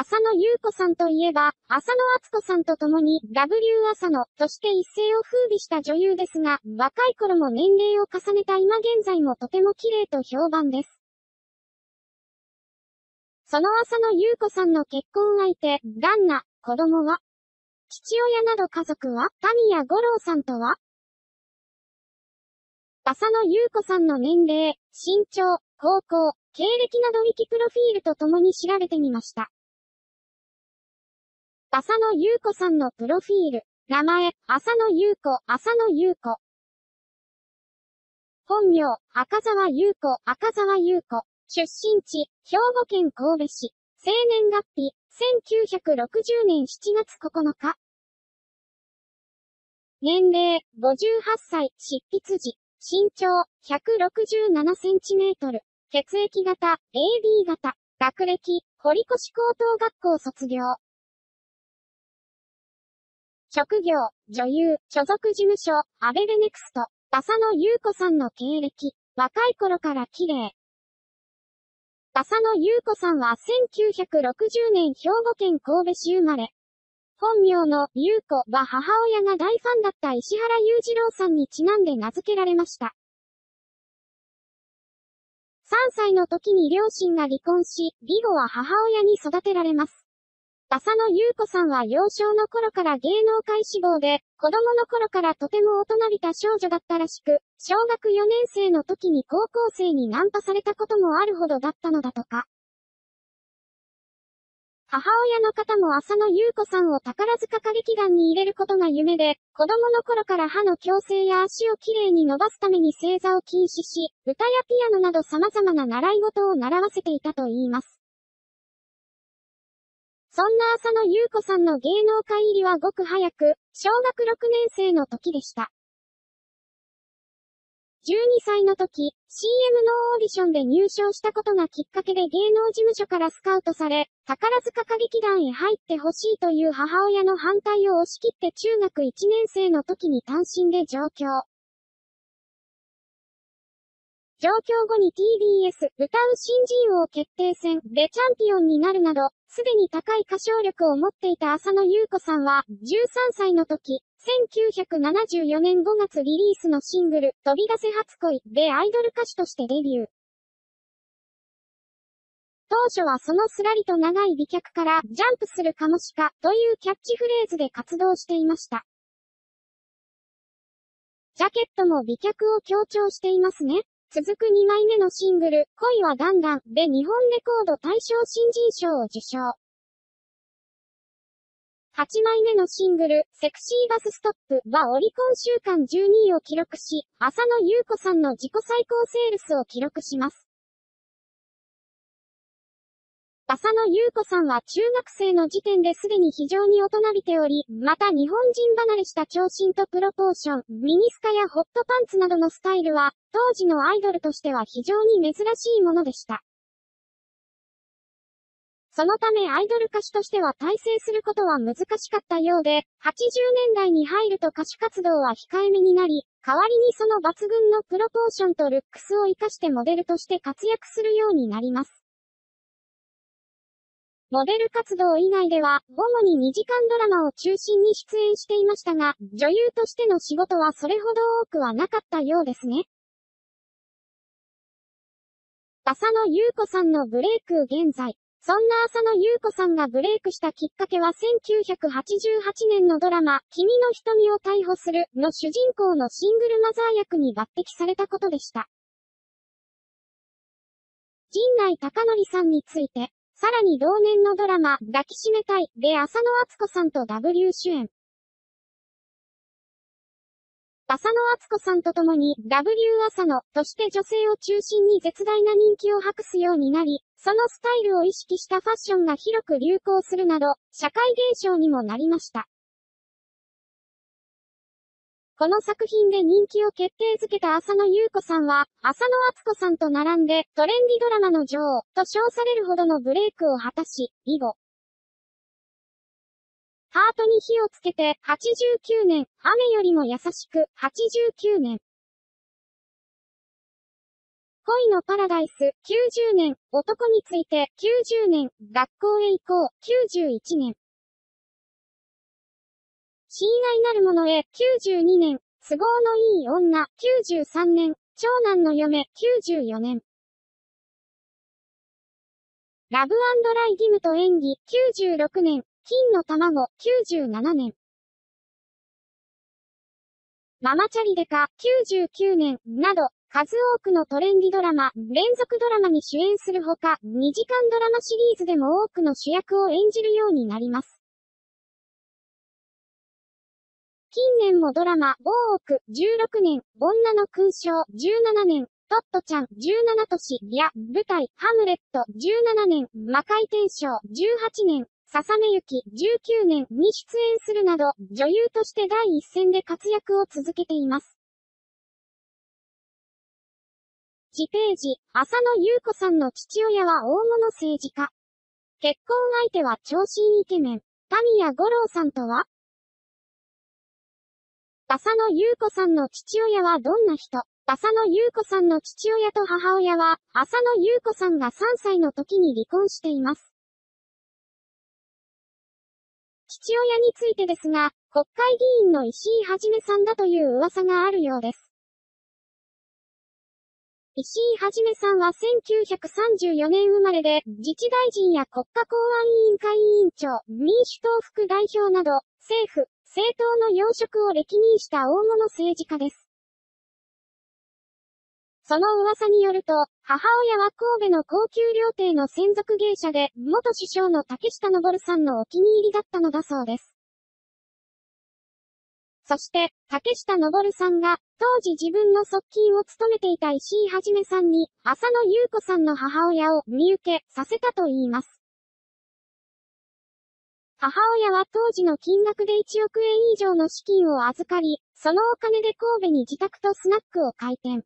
浅野ゆう子さんといえば、浅野敦子さんと共に W 浅野として一世を風靡した女優ですが、若い頃も年齢を重ねた今現在もとても綺麗と評判です。その浅野ゆう子さんの結婚相手、旦那、子供は？父親など家族は？谷谷五郎さんとは？浅野ゆう子さんの年齢、身長、高校、経歴などウィキプロフィールと共に調べてみました。浅野ゆう子さんのプロフィール。名前、浅野ゆう子、浅野ゆう子。本名、赤沢ゆう子、赤沢ゆう子。出身地、兵庫県神戸市。生年月日、1960年7月9日。年齢、58歳、執筆時。身長、167センチメートル。血液型、AB 型。学歴、堀越高等学校卒業。職業、女優、所属事務所、アベベネクスト、浅野優子さんの経歴、若い頃から綺麗。浅野優子さんは1960年兵庫県神戸市生まれ。本名の優子は母親が大ファンだった石原裕次郎さんにちなんで名付けられました。3歳の時に両親が離婚し、美後は母親に育てられます。浅野ゆう子さんは幼少の頃から芸能界志望で、子供の頃からとても大人びた少女だったらしく、小学4年生の時に高校生にナンパされたこともあるほどだったのだとか。母親の方も浅野ゆう子さんを宝塚歌劇団に入れることが夢で、子供の頃から歯の矯正や足をきれいに伸ばすために正座を禁止し、歌やピアノなど様々な習い事を習わせていたといいます。そんな浅野ゆう子さんの芸能界入りはごく早く、小学6年生の時でした。12歳の時、CM のオーディションで入賞したことがきっかけで芸能事務所からスカウトされ、宝塚歌劇団へ入ってほしいという母親の反対を押し切って中学1年生の時に単身で上京。上京後に TBS 歌う新人王決定戦でチャンピオンになるなど、すでに高い歌唱力を持っていた浅野ゆう子さんは、13歳の時、1974年5月リリースのシングル、飛び出せ初恋でアイドル歌手としてデビュー。当初はそのすらりと長い美脚から、ジャンプするかもしか、というキャッチフレーズで活動していました。ジャケットも美脚を強調していますね。続く2枚目のシングル、恋はガンガンで日本レコード大賞新人賞を受賞。8枚目のシングル、セクシーバスストップはオリコン週間12位を記録し、浅野ゆう子さんの自己最高セールスを記録します。浅野ゆう子さんは中学生の時点ですでに非常に大人びており、また日本人離れした長身とプロポーション、ミニスカやホットパンツなどのスタイルは、当時のアイドルとしては非常に珍しいものでした。そのためアイドル歌手としては体制することは難しかったようで、80年代に入ると歌手活動は控えめになり、代わりにその抜群のプロポーションとルックスを活かしてモデルとして活躍するようになります。モデル活動以外では、主に2時間ドラマを中心に出演していましたが、女優としての仕事はそれほど多くはなかったようですね。浅野ゆう子さんのブレイク現在。そんな浅野ゆう子さんがブレイクしたきっかけは1988年のドラマ、君の瞳を逮捕するの主人公のシングルマザー役に抜擢されたことでした。陣内隆則さんについて、さらに同年のドラマ、抱きしめたい、で浅野敦子さんと W 主演。浅野敦子さんと共に W 浅野として女性を中心に絶大な人気を博すようになり、そのスタイルを意識したファッションが広く流行するなど、社会現象にもなりました。この作品で人気を決定づけた浅野ゆう子さんは、浅野敦子さんと並んで、トレンディドラマの女王、と称されるほどのブレイクを果たし、以後。ハートに火をつけて、89年、雨よりも優しく、89年。恋のパラダイス、90年、男について、90年、学校へ行こう、91年。親愛なる者へ、92年、都合のいい女、93年、長男の嫁、94年。ラブライ義務と演技、96年、金の卵、97年。ママチャリデカ、99年、など、数多くのトレンディドラマ、連続ドラマに主演するほか、2時間ドラマシリーズでも多くの主役を演じるようになります。近年もドラマ、大奥、16年、女の勲章、17年、トットちゃん、17都市、や、舞台、ハムレット、17年、魔界転生、18年、ささめゆき、19年に出演するなど、女優として第一線で活躍を続けています。次ページ、浅野ゆう子さんの父親は大物政治家。結婚相手は長身イケメン、タミヤ五郎さんとは浅野ゆう子さんの父親はどんな人？浅野ゆう子さんの父親と母親は、浅野ゆう子さんが3歳の時に離婚しています。父親についてですが、国会議員の石井はじめさんだという噂があるようです。石井はじめさんは1934年生まれで、自治大臣や国家公安委員会委員長、民主党副代表など、政府、政党の要職を歴任した大物政治家です。その噂によると、母親は神戸の高級料亭の専属芸者で、元首相の竹下登さんのお気に入りだったのだそうです。そして、竹下登さんが、当時自分の側近を務めていた石井はじめさんに、浅野優子さんの母親を見受けさせたと言います。母親は当時の金額で1億円以上の資金を預かり、そのお金で神戸に自宅とスナックを開店。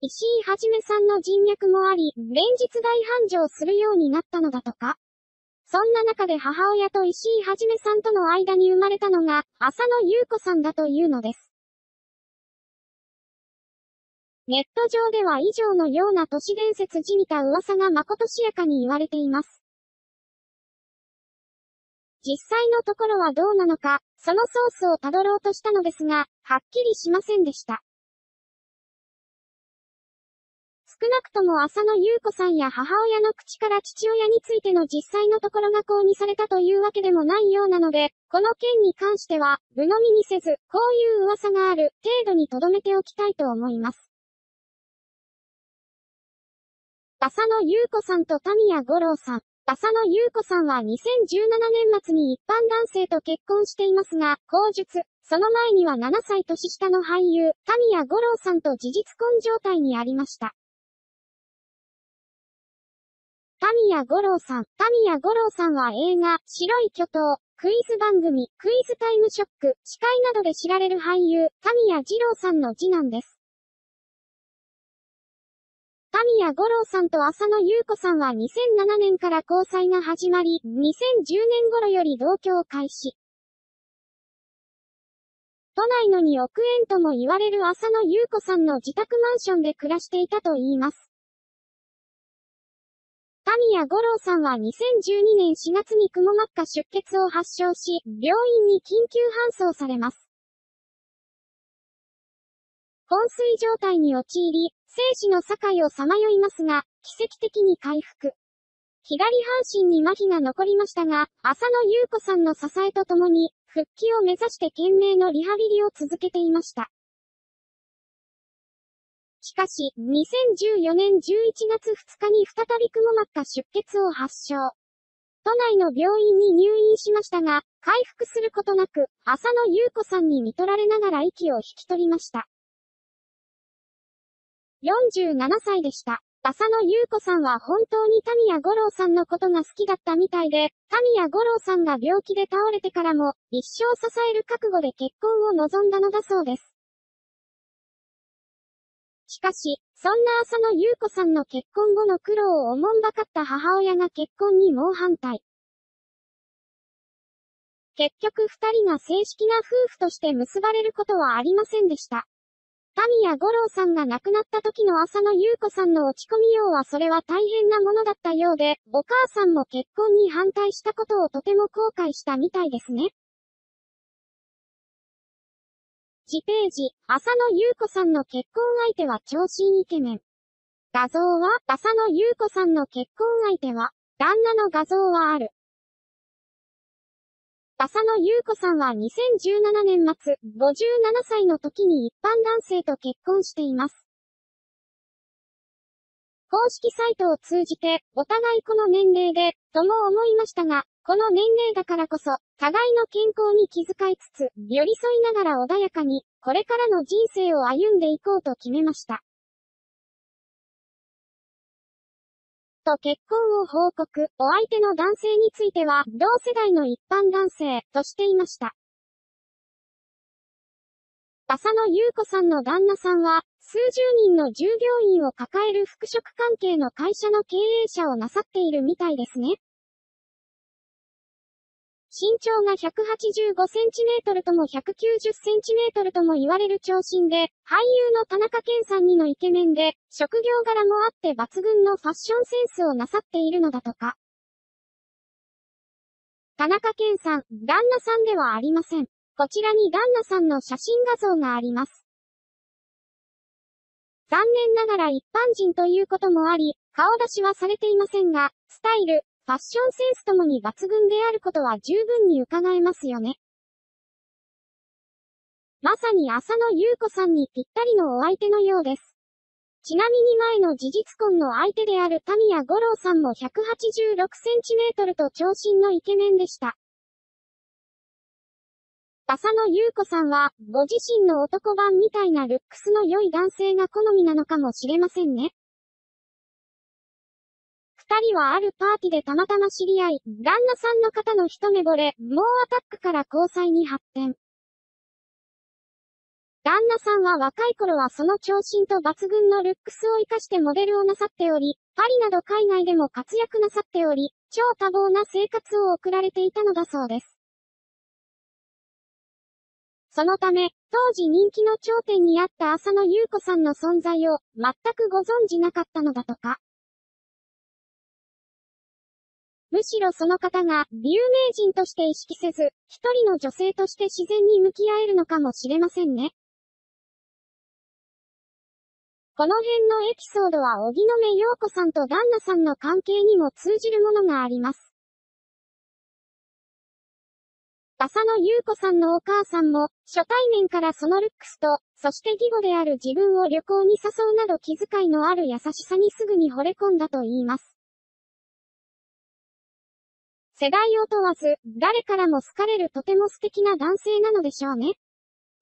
石井はじめさんの人脈もあり、連日大繁盛するようになったのだとか。そんな中で母親と石井はじめさんとの間に生まれたのが、浅野ゆう子さんだというのです。ネット上では以上のような都市伝説じみた噂がまことしやかに言われています。実際のところはどうなのか、そのソースをたどろうとしたのですが、はっきりしませんでした。少なくとも浅野ゆう子さんや母親の口から父親についての実際のところが公にされたというわけでもないようなので、この件に関しては、鵜呑みにせず、こういう噂がある程度に留めておきたいと思います。浅野ゆう子さんとタミヤ五郎さん。浅野ゆう子さんは2017年末に一般男性と結婚していますが、口述、その前には7歳年下の俳優、タミヤ五郎さんと事実婚状態にありました。タミヤ五郎さん。タミヤ五郎さんは映画、白い巨頭、クイズ番組、クイズタイムショック、司会などで知られる俳優、タミヤ二郎さんの次男です。タミヤ五郎さんと浅野優子さんは2007年から交際が始まり、2010年頃より同居を開始。都内の2億円とも言われる浅野優子さんの自宅マンションで暮らしていたといいます。タミヤ五郎さんは2012年4月に雲膜下出血を発症し、病院に緊急搬送されます。昏睡状態に陥り、生死の境をさまよいますが、奇跡的に回復。左半身に麻痺が残りましたが、浅野優子さんの支えとともに、復帰を目指して懸命のリハビリを続けていました。しかし、2014年11月2日に再び雲膜下出血を発症。都内の病院に入院しましたが、回復することなく、浅野優子さんに見取られながら息を引き取りました。47歳でした。浅野優子さんは本当にタミヤ五郎さんのことが好きだったみたいで、タミヤ五郎さんが病気で倒れてからも、一生支える覚悟で結婚を望んだのだそうです。しかし、そんな浅野優子さんの結婚後の苦労をおもんばかった母親が結婚に猛反対。結局二人が正式な夫婦として結ばれることはありませんでした。タミヤ五郎さんが亡くなった時の浅野ゆう子さんの落ち込みようはそれは大変なものだったようで、お母さんも結婚に反対したことをとても後悔したみたいですね。次ページ、浅野ゆう子さんの結婚相手は長身イケメン。画像は、浅野ゆう子さんの結婚相手は、旦那の画像はある。浅野ゆう子さんは2017年末、57歳の時に一般男性と結婚しています。公式サイトを通じて、お互いこの年齢で、とも思いましたが、この年齢だからこそ、互いの健康に気遣いつつ、寄り添いながら穏やかに、これからの人生を歩んでいこうと決めました。と結婚を報告、お相手の男性については、同世代の一般男性、としていました。浅野優子さんの旦那さんは、数十人の従業員を抱える服飾関係の会社の経営者をなさっているみたいですね。身長が185センチメートルとも190センチメートルとも言われる長身で、俳優の田中健さんにのイケメンで、職業柄もあって抜群のファッションセンスをなさっているのだとか。田中健さん、旦那さんではありません。こちらに旦那さんの写真画像があります。残念ながら一般人ということもあり、顔出しはされていませんが、スタイル、ファッションセンスともに抜群であることは十分に伺えますよね。まさに浅野優子さんにぴったりのお相手のようです。ちなみに前の事実婚の相手であるタミヤ五郎さんも186センチメートルと長身のイケメンでした。浅野優子さんは、ご自身の男版みたいなルックスの良い男性が好みなのかもしれませんね。二人はあるパーティーでたまたま知り合い、旦那さんの方の一目惚れ、猛アタックから交際に発展。旦那さんは若い頃はその長身と抜群のルックスを活かしてモデルをなさっており、パリなど海外でも活躍なさっており、超多忙な生活を送られていたのだそうです。そのため、当時人気の頂点にあった浅野優子さんの存在を全くご存じなかったのだとか。むしろその方が、有名人として意識せず、一人の女性として自然に向き合えるのかもしれませんね。この辺のエピソードは荻野目洋子さんと旦那さんの関係にも通じるものがあります。浅野優子さんのお母さんも、初対面からそのルックスと、そして義母である自分を旅行に誘うなど気遣いのある優しさにすぐに惚れ込んだと言います。世代を問わず、誰からも好かれるとても素敵な男性なのでしょうね。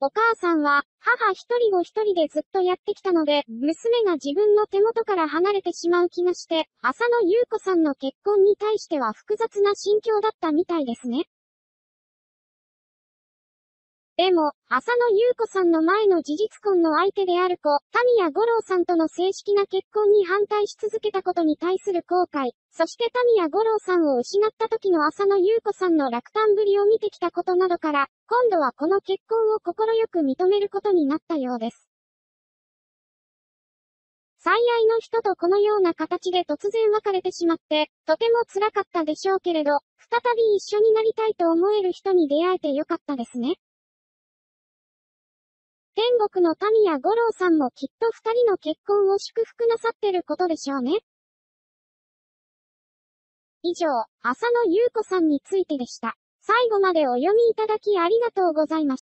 お母さんは、母一人を一人でずっとやってきたので、娘が自分の手元から離れてしまう気がして、浅野優子さんの結婚に対しては複雑な心境だったみたいですね。でも、浅野優子さんの前の事実婚の相手である子、タミヤ五郎さんとの正式な結婚に反対し続けたことに対する後悔、そしてタミヤ五郎さんを失った時の浅野優子さんの落胆ぶりを見てきたことなどから、今度はこの結婚を快く認めることになったようです。最愛の人とこのような形で突然別れてしまって、とても辛かったでしょうけれど、再び一緒になりたいと思える人に出会えてよかったですね。天国の民や五郎さんもきっと二人の結婚を祝福なさってることでしょうね。以上、浅野ゆう子さんについてでした。最後までお読みいただきありがとうございました。